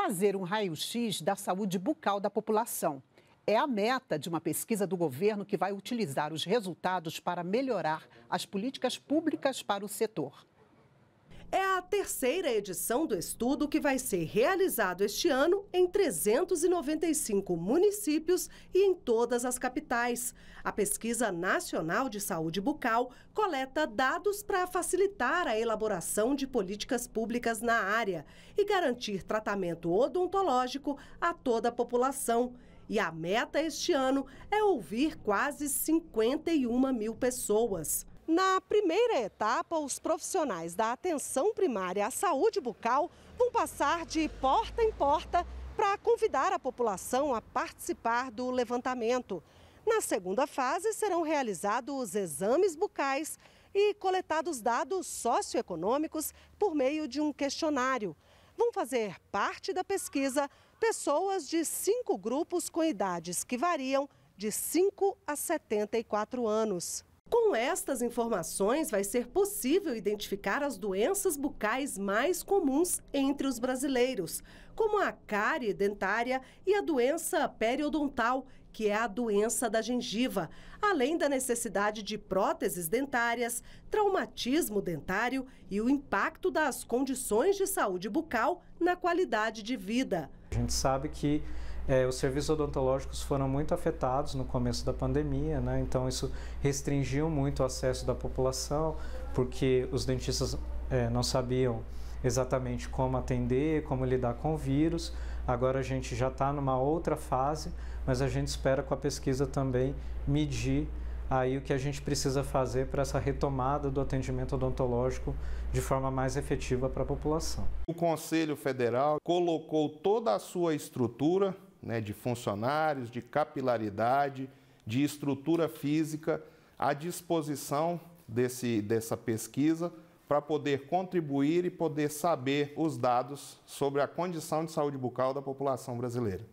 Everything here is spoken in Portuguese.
fazer um raio-x da saúde bucal da população. É a meta de uma pesquisa do governo que vai utilizar os resultados para melhorar as políticas públicas para o setor. É a terceira edição do estudo que vai ser realizado este ano em 395 municípios e em todas as capitais. A Pesquisa Nacional de Saúde Bucal coleta dados para facilitar a elaboração de políticas públicas na área e garantir tratamento odontológico a toda a população. E a meta este ano é ouvir quase 51 mil pessoas. Na primeira etapa, os profissionais da atenção primária à saúde bucal vão passar de porta em porta para convidar a população a participar do levantamento. Na segunda fase, serão realizados os exames bucais e coletados dados socioeconômicos por meio de um questionário. Vão fazer parte da pesquisa pessoas de cinco grupos com idades que variam de 5 a 74 anos. Com estas informações, vai ser possível identificar as doenças bucais mais comuns entre os brasileiros, como a cárie dentária e a doença periodontal, que é a doença da gengiva, além da necessidade de próteses dentárias, traumatismo dentário e o impacto das condições de saúde bucal na qualidade de vida. A gente sabe que é, os serviços odontológicos foram muito afetados no começo da pandemia, né? então isso restringiu muito o acesso da população, porque os dentistas é, não sabiam exatamente como atender, como lidar com o vírus. Agora a gente já está numa outra fase, mas a gente espera com a pesquisa também medir aí o que a gente precisa fazer para essa retomada do atendimento odontológico de forma mais efetiva para a população. O Conselho Federal colocou toda a sua estrutura né, de funcionários, de capilaridade, de estrutura física à disposição desse, dessa pesquisa para poder contribuir e poder saber os dados sobre a condição de saúde bucal da população brasileira.